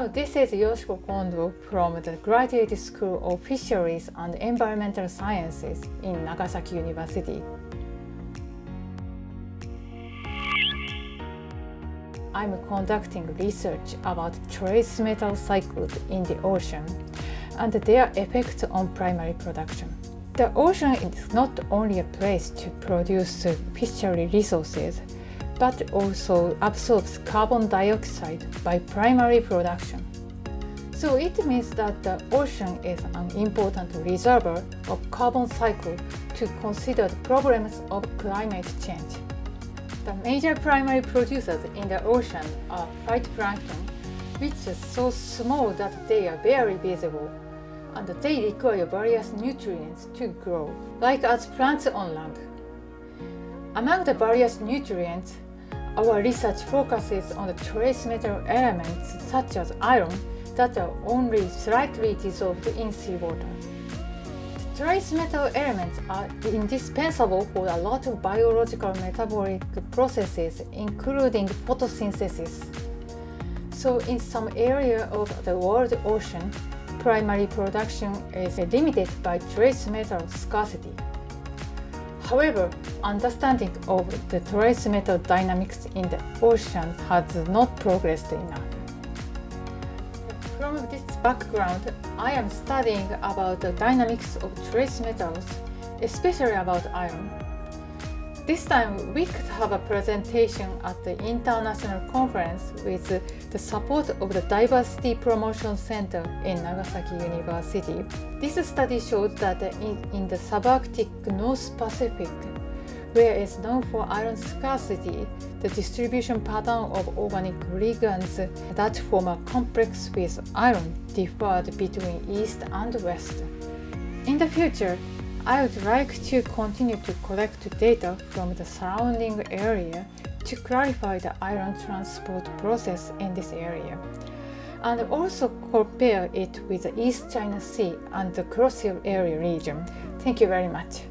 Hello, this is Yoshiko Kondo from the Graduate School of Fisheries and Environmental Sciences in Nagasaki University. I'm conducting research about trace metal cycles in the ocean and their effect on primary production. The ocean is not only a place to produce fishery resources, but also absorbs carbon dioxide by primary production. So it means that the ocean is an important reservoir of carbon cycle to consider the problems of climate change. The major primary producers in the ocean are phytoplankton, which is so small that they are barely visible, and they require various nutrients to grow, like as plants on land. Among the various nutrients, our research focuses on the trace metal elements such as iron that are only slightly dissolved in seawater. Trace metal elements are indispensable for a lot of biological metabolic processes, including photosynthesis. So, in some area of the world ocean, primary production is limited by trace metal scarcity. However, understanding of the trace metal dynamics in the ocean has not progressed enough. From this background, I am studying about the dynamics of trace metals, especially about iron. This time, we could have a presentation at the international conference with the support of the Diversity Promotion Center in Nagasaki University. This study showed that in, the subarctic North Pacific, where it's known for iron scarcity, the distribution pattern of organic ligands that form a complex with iron differed between east and west. In the future, I would like to continue to collect data from the surrounding area to clarify the iron transport process in this area, and also compare it with the East China Sea and the Kuroshio area region. Thank you very much.